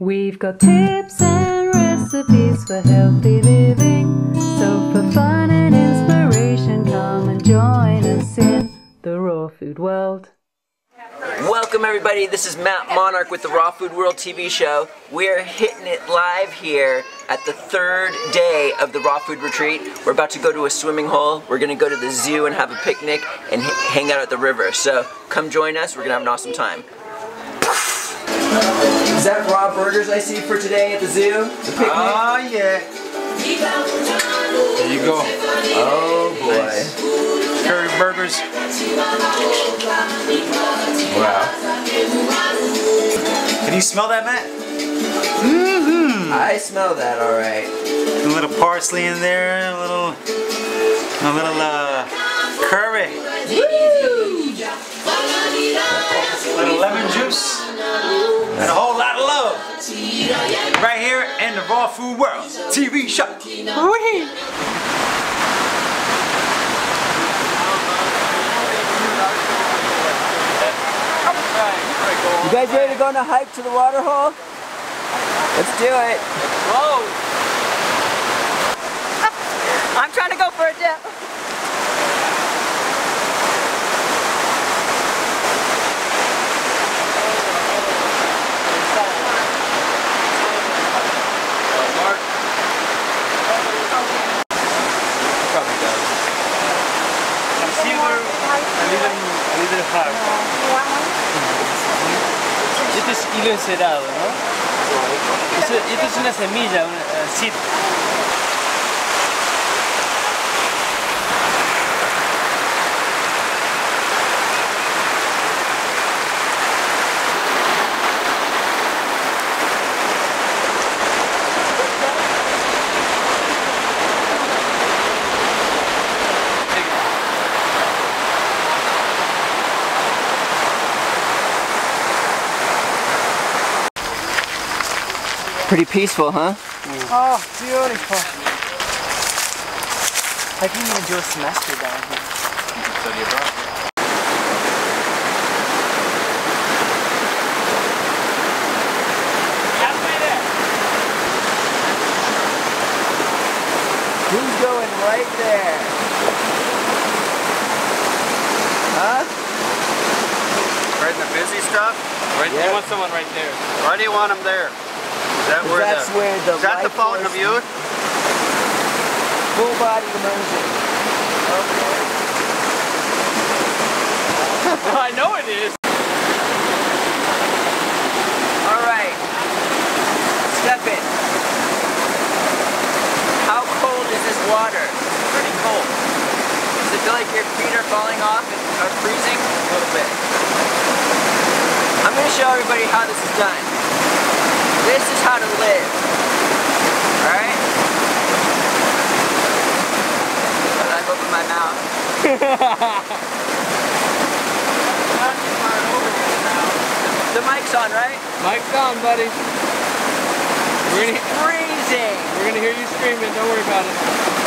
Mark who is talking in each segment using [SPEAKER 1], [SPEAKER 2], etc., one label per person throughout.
[SPEAKER 1] We've got tips and recipes for healthy living. So for fun and inspiration, come and join us in the raw food world.
[SPEAKER 2] Welcome everybody, this is Matt Monarch with the Raw Food World TV show. We're hitting it live here at the third day of the Raw Food Retreat. We're about to go to a swimming hole, we're gonna go to the zoo and have a picnic and hang out at the river. So come join us, we're gonna have an awesome time. Is that raw burgers I see for today at the zoo? The picnic?
[SPEAKER 3] Oh yeah. There you go.
[SPEAKER 2] Oh boy.
[SPEAKER 3] Curry burgers. Wow. Can you smell that, Matt? Mm-hmm.
[SPEAKER 2] I smell that alright.
[SPEAKER 3] A little parsley in there, a little, a little uh, curry. Woo! A little lemon juice. And a whole lot of love. Right here in the Raw Food World TV show.
[SPEAKER 2] You guys ready to go on a hike to the water hole? Let's do it.
[SPEAKER 4] Whoa! I'm trying to go for a dip.
[SPEAKER 3] It's either a little, a little hard.
[SPEAKER 5] Este es hilo encerado, ¿no? Esto, esto es una semilla, una eh, seed.
[SPEAKER 2] Pretty peaceful, huh?
[SPEAKER 5] Oh, beautiful. I can even do a semester down here. You can study abroad.
[SPEAKER 2] Who's going right there? Huh?
[SPEAKER 6] Right in the busy stuff?
[SPEAKER 5] Right,
[SPEAKER 2] Yeah.
[SPEAKER 5] You want someone right there.
[SPEAKER 6] Why do you want them there? Is that where
[SPEAKER 2] That's
[SPEAKER 6] the,
[SPEAKER 2] where the
[SPEAKER 6] is that the fountain of youth?
[SPEAKER 2] Full body immersion.
[SPEAKER 5] I know it is.
[SPEAKER 2] All right. Step in. How cold is this water? Pretty cold. Does it feel like your feet are falling off and are freezing? A little bit. I'm going to show everybody how this is done. This is how to live. Alright? I've opened my mouth. The mic's on, right?
[SPEAKER 5] Mic's on, buddy. We're gonna,
[SPEAKER 2] Freezing!
[SPEAKER 5] we're gonna hear you screaming. Don't worry about it.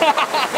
[SPEAKER 5] Ha ha ha!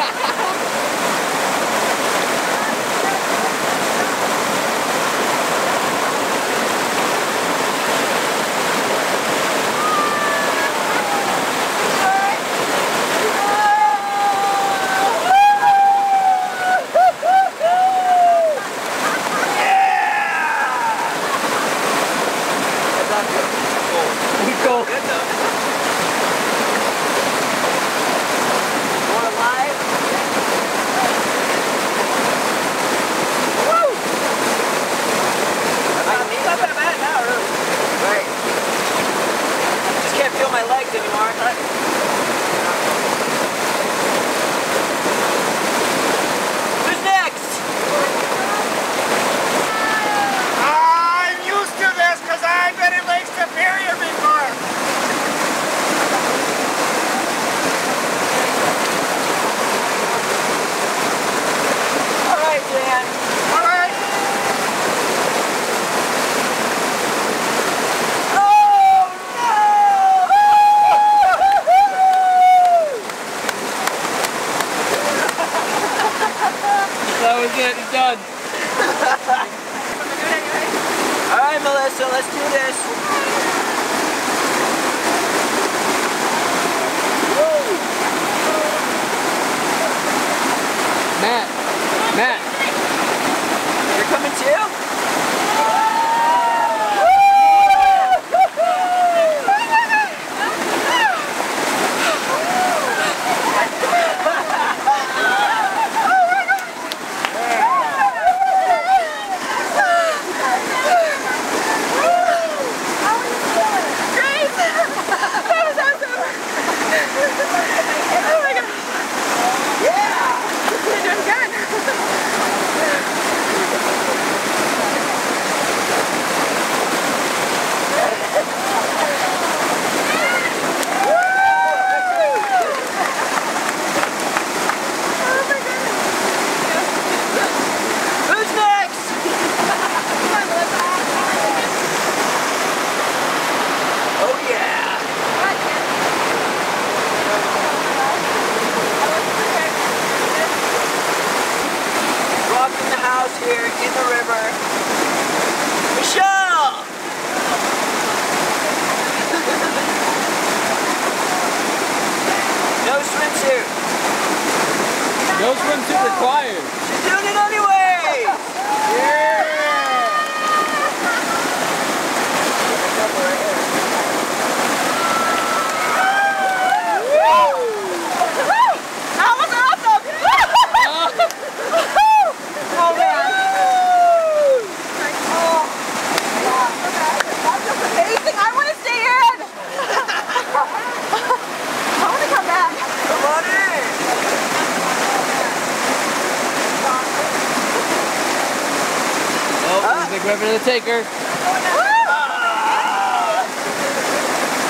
[SPEAKER 5] Taker.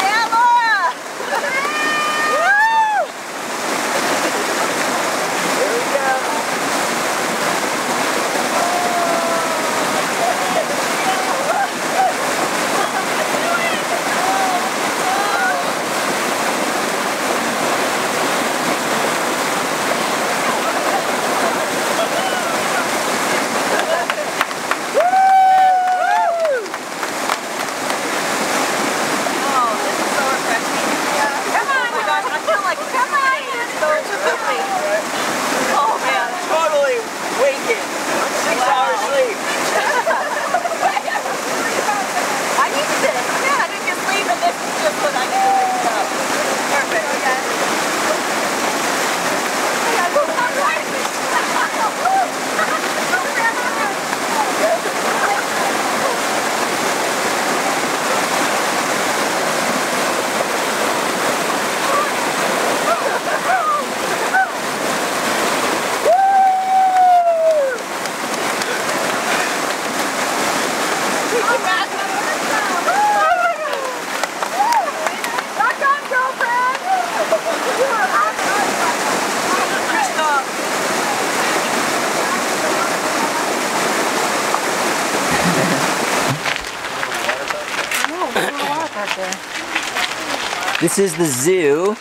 [SPEAKER 4] Yeah, Laura. Woo!
[SPEAKER 2] Here we go.
[SPEAKER 4] Oh, this is so refreshing. Come on. Oh my gosh, I feel like come on. It's so refreshing. Oh man.
[SPEAKER 2] Totally waking. Six hours sleep.
[SPEAKER 4] I need to. Yeah, I didn't get sleep, and this is just what I need to wake up. Perfect. Okay. Rock on, girlfriend!
[SPEAKER 2] Krista! This is the zoo.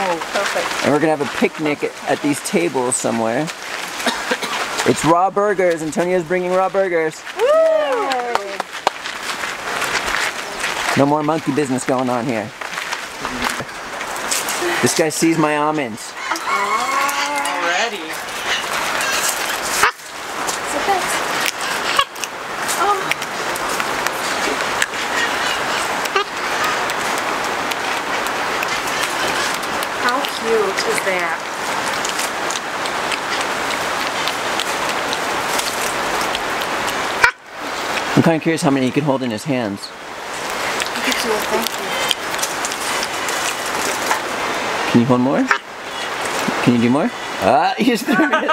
[SPEAKER 4] Oh, perfect.
[SPEAKER 2] And we're gonna have a picnic at, at these tables somewhere. It's raw burgers. Antonio's bringing raw burgers. No more monkey business going on here. This guy sees my almonds.
[SPEAKER 4] How cute is that?
[SPEAKER 2] I'm kind of curious how many he can hold in his hands. Can you hold more? Can you do more? Ah, threw it.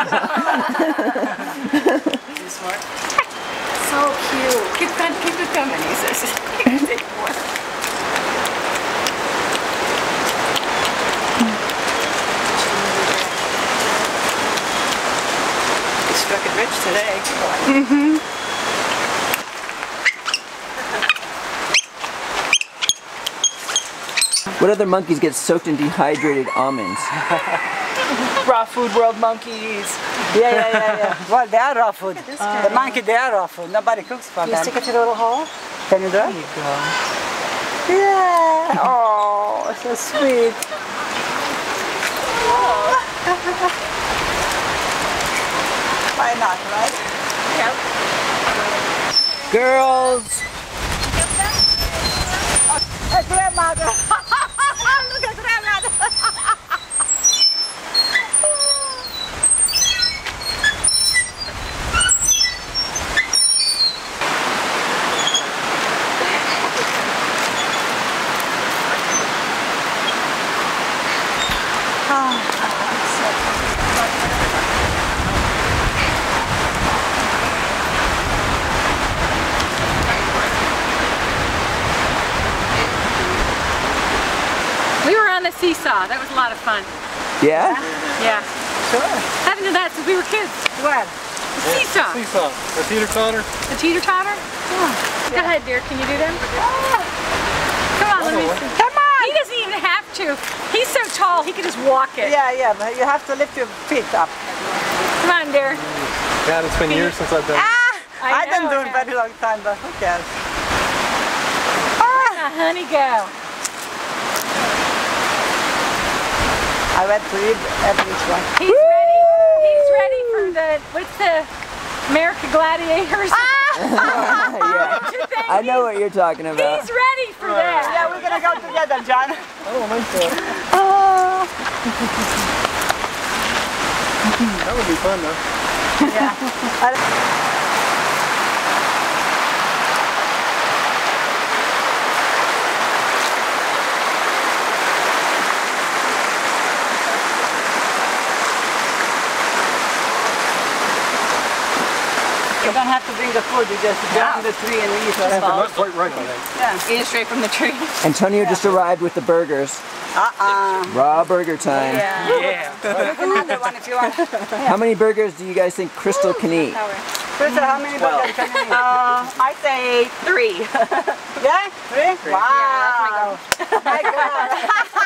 [SPEAKER 4] So cute. Keep, keep it coming, he says. Take more.
[SPEAKER 2] He struck it rich today. Mm-hmm. What other monkeys get soaked in dehydrated almonds?
[SPEAKER 5] raw food world monkeys.
[SPEAKER 7] Yeah, yeah, yeah, yeah. well, they are raw food. the monkey, they are raw food. Nobody cooks for
[SPEAKER 1] You
[SPEAKER 7] them.
[SPEAKER 1] stick it to the little hole?
[SPEAKER 7] Can you do it?
[SPEAKER 5] There you go.
[SPEAKER 7] Yeah. Oh, so sweet. Why not, right?
[SPEAKER 2] Girls!
[SPEAKER 7] Hey, grandmother. Look at grandmother.
[SPEAKER 8] We were on the seesaw. That was a lot of fun.
[SPEAKER 2] Yeah?
[SPEAKER 8] Yeah.
[SPEAKER 7] Sure.
[SPEAKER 8] I Haven't done that since we were kids.
[SPEAKER 7] What?
[SPEAKER 8] The seesaw.
[SPEAKER 6] Seesaw. The teeter totter.
[SPEAKER 8] The teeter totter. Go ahead, dear. Can you do them? Come on, let me see.
[SPEAKER 7] come on.
[SPEAKER 8] He doesn't even have to. He's so tall, he could just walk it.
[SPEAKER 7] Yeah, yeah, but you have to lift your feet up.
[SPEAKER 8] Come on, dear.
[SPEAKER 6] God, it's been years since I've done.
[SPEAKER 7] Ah!
[SPEAKER 8] I
[SPEAKER 7] I, didn't
[SPEAKER 8] know
[SPEAKER 7] do it
[SPEAKER 8] it
[SPEAKER 7] very long time, but who cares?
[SPEAKER 8] Now, honey, go.
[SPEAKER 7] I went to eat every one.
[SPEAKER 8] He's ready. He's ready for the what's the America Gladiators? Ah!
[SPEAKER 2] yeah. I know what you're talking about.
[SPEAKER 8] He's ready for that.
[SPEAKER 7] Yeah, we're gonna go together, John. Oh, my God. Oh.
[SPEAKER 6] that would be fun though.
[SPEAKER 7] You don't have to bring the food, you just down the tree and eat it.
[SPEAKER 6] Not quite right, I think.
[SPEAKER 4] Eat it straight from the tree.
[SPEAKER 2] Antonio just arrived with the burgers.
[SPEAKER 7] Uh-uh.
[SPEAKER 2] Raw burger time.
[SPEAKER 5] Yeah.
[SPEAKER 7] Another one if you want.
[SPEAKER 2] How many burgers do you guys think Crystal can eat?
[SPEAKER 7] Crystal, how many burgers can you eat?
[SPEAKER 4] Uh, I say three.
[SPEAKER 7] Yeah? Three? Wow. My God.
[SPEAKER 5] How many can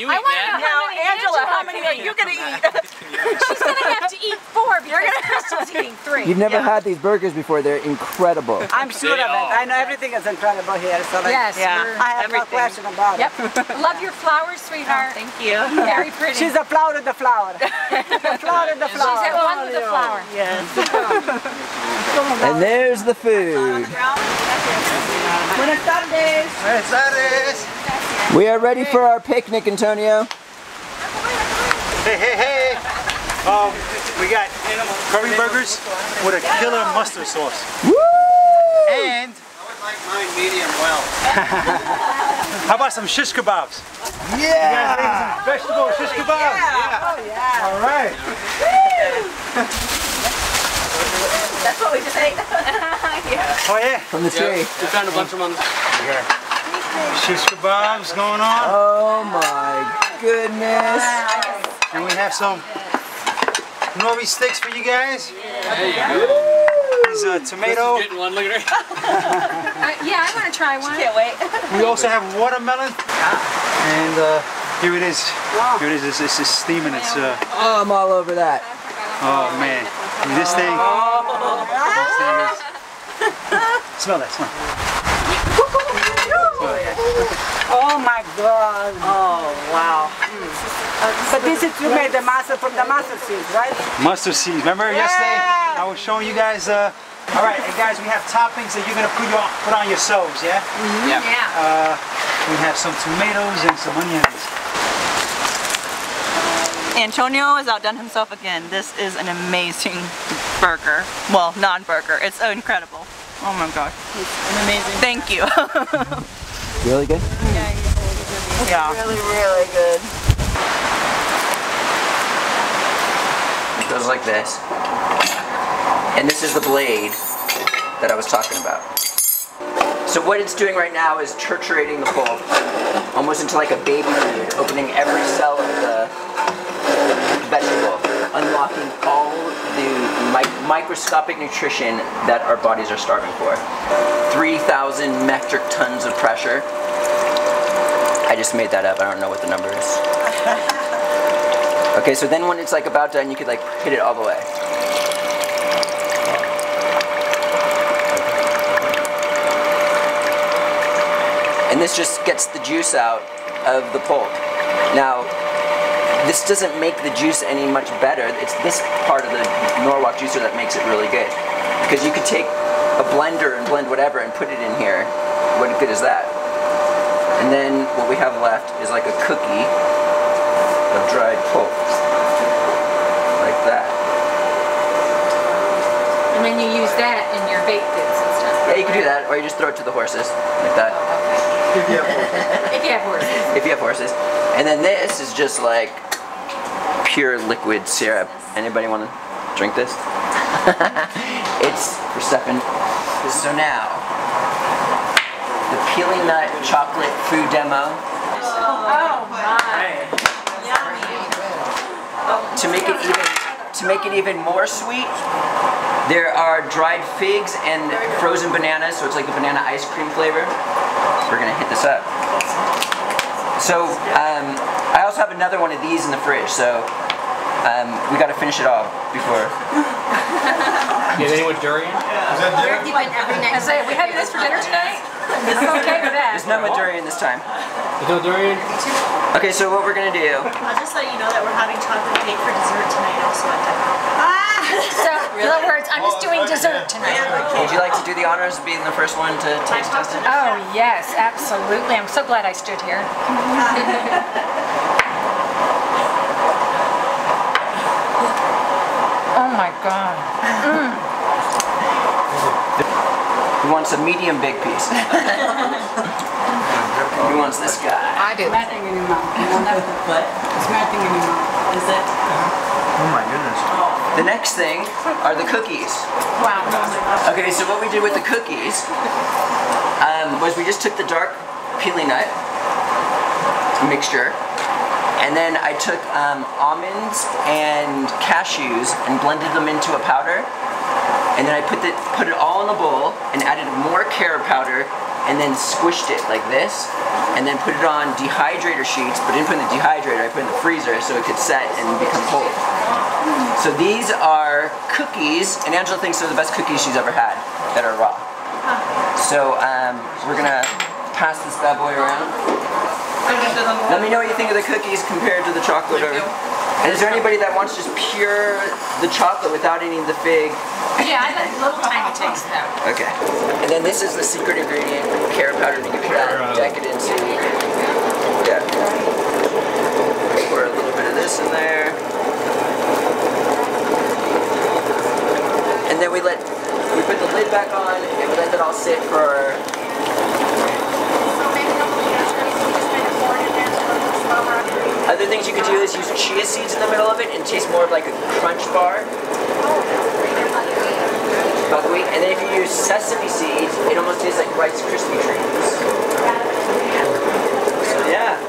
[SPEAKER 5] you eat,
[SPEAKER 8] I want to
[SPEAKER 5] man?
[SPEAKER 8] know how many
[SPEAKER 4] Angela, how
[SPEAKER 8] Angela
[SPEAKER 4] many
[SPEAKER 8] can
[SPEAKER 4] are you gonna eat?
[SPEAKER 8] She's gonna have to eat four because gonna... Crystal's eating three.
[SPEAKER 2] You've never had these burgers before. They're incredible.
[SPEAKER 7] I'm sure of it. I know everything is incredible here, so like,
[SPEAKER 8] Yes,
[SPEAKER 4] Yeah.
[SPEAKER 7] I have no question about
[SPEAKER 8] Yep.
[SPEAKER 7] it.
[SPEAKER 8] Love your flowers, sweetheart.
[SPEAKER 4] Oh, thank you.
[SPEAKER 8] Very pretty.
[SPEAKER 7] She's a flower to the flower. the flower to the flower.
[SPEAKER 8] She's
[SPEAKER 7] flower.
[SPEAKER 8] at one with the flower.
[SPEAKER 4] Yes.
[SPEAKER 2] And there's the food.
[SPEAKER 7] Buenas tardes.
[SPEAKER 3] Buenas tardes.
[SPEAKER 2] We are ready for our picnic, Antonio.
[SPEAKER 3] Hey, hey, hey. Um, we got curry burgers with a killer mustard sauce.
[SPEAKER 2] Woo!
[SPEAKER 3] And I would like mine medium well. how about some shish kebabs? You guys some vegetable shish kebabs? Yeah.
[SPEAKER 7] Oh, yeah.
[SPEAKER 3] All right.
[SPEAKER 4] That's what we just ate.
[SPEAKER 3] Oh yeah.
[SPEAKER 2] From the tree.
[SPEAKER 5] We found a bunch of them.
[SPEAKER 3] Shish kebabs going on.
[SPEAKER 2] Oh my goodness.
[SPEAKER 3] And we have some nori sticks for you guys. These a tomato.
[SPEAKER 5] Getting one, look at her.
[SPEAKER 8] Uh, yeah, I want to try one.
[SPEAKER 4] Can't wait.
[SPEAKER 3] We also have watermelon. And uh, here it is. Here it is. It's, it's, it's steaming. It's uh,
[SPEAKER 2] Oh, I'm all over that.
[SPEAKER 3] oh man. This thing. This thing is. Smell that. Smell.
[SPEAKER 7] Oh my God.
[SPEAKER 4] Oh wow.
[SPEAKER 7] But this is you made the mustard from the mustard seeds, right?
[SPEAKER 3] Mustard seeds. Remember yesterday? I was showing you guys. Uh, all right, and guys, we have toppings that you're gonna put your, put on yourselves. Yeah.
[SPEAKER 8] Yeah.
[SPEAKER 3] Uh, we have some tomatoes and some onions.
[SPEAKER 4] Antonio has outdone himself again. This is an amazing burger. Well, non-burger. It's incredible. Oh my god. It's amazing. Thank you.
[SPEAKER 2] Really good?
[SPEAKER 4] yeah. Really, really good.
[SPEAKER 2] It goes like this. And this is the blade that I was talking about. So what it's doing right now is triturating the pulp almost into like a baby food, opening every cell of the vegetable, unlocking all the mi- microscopic nutrition that our bodies are starving for. 3,000 metric tons of pressure. I just made that up. I don't know what the number is. Okay, so then when it's like about done, you could like hit it all the way. And this just gets the juice out of the pulp. Now, this doesn't make the juice any much better. It's this part of the Norwalk juicer that makes it really good. Because you could take a blender and blend whatever and put it in here. What good is that? And then what we have left is like a cookie of dried pulp. Like that.
[SPEAKER 8] And then you use that in your baked goods and stuff.
[SPEAKER 2] Yeah, you can do that, or you just throw it to the horses, like that.
[SPEAKER 8] If you have horses.
[SPEAKER 2] if you have horses. And then this is just like pure liquid syrup. Anybody want to drink this? it's for Stefan. So now, the peeling nut chocolate food demo.
[SPEAKER 8] Oh my.
[SPEAKER 2] To make it even to make it even more sweet, there are dried figs and frozen bananas, so it's like a banana ice cream flavor. We're gonna hit this up. So um, I also have another one of these in the fridge, so um, we got to finish it all before.
[SPEAKER 5] Get any with durian? Is that durian?
[SPEAKER 8] I say, we having this for dinner tonight? I'm okay with that.
[SPEAKER 2] There's no durian this time.
[SPEAKER 5] There's no durian?
[SPEAKER 2] Okay, so what we're gonna do?
[SPEAKER 9] I'll just let you know that we're having chocolate cake for dessert tonight also at Deco. Ah!
[SPEAKER 8] So, in other words, I'm just oh, doing dessert tonight.
[SPEAKER 2] Would you like to do the honors of being the first one to taste test it?
[SPEAKER 8] Oh, yes, absolutely. I'm so glad I stood here. oh my God. Mm.
[SPEAKER 2] Who wants a medium big piece? Who wants this guy?
[SPEAKER 8] I do.
[SPEAKER 6] Nothing anymore.
[SPEAKER 2] What?
[SPEAKER 6] It's nothing anymore.
[SPEAKER 2] Is it?
[SPEAKER 3] Oh my goodness.
[SPEAKER 2] The next thing are the cookies.
[SPEAKER 8] Wow.
[SPEAKER 2] Okay, so what we did with the cookies um, was we just took the dark peely nut mixture, and then I took um, almonds and cashews and blended them into a powder, and then I put the put it all in a bowl and added more carrot powder, and then squished it like this, and then put it on dehydrator sheets, but didn't put it in the dehydrator. I put it in the freezer so it could set and become cold. So these are cookies, and Angela thinks they're the best cookies she's ever had that are raw. So um, we're gonna pass this bad boy around. Let me know what you think of the cookies compared to the chocolate. Or, and is there anybody that wants just pure the chocolate without any of the fig?
[SPEAKER 8] Yeah, I like little tiny taste though.
[SPEAKER 2] Okay. And then this is the secret ingredient, carrot powder to give you that decadence. Yeah. Pour a little bit of this in there. And then we let, we put the lid back on and we let that all sit for, other things you could do is use chia seeds in the middle of it and taste more of like a crunch bar. Buckwheat. And then if you use sesame seeds, it almost tastes like Rice Krispie treats. So yeah.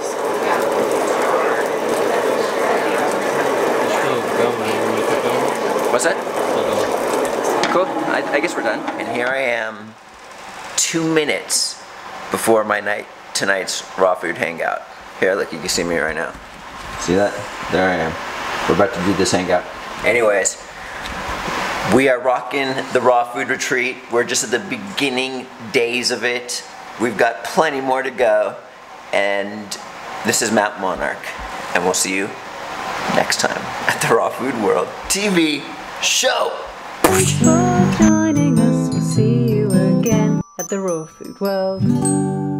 [SPEAKER 5] Still going. You want me to keep going?
[SPEAKER 2] What's that? Cool. I, I guess we're done. And here I am, two minutes before my night tonight's raw food hangout. Here, look, you can see me right now. See that? There I am. We're about to do this hangout. Anyways, we are rocking the raw food retreat. We're just at the beginning days of it. We've got plenty more to go. And this is Matt Monarch. And we'll see you next time at the Raw Food World TV show.
[SPEAKER 1] For joining us. We'll see you again at the Raw Food World.